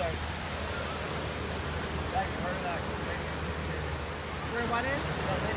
like, like, like, where what is?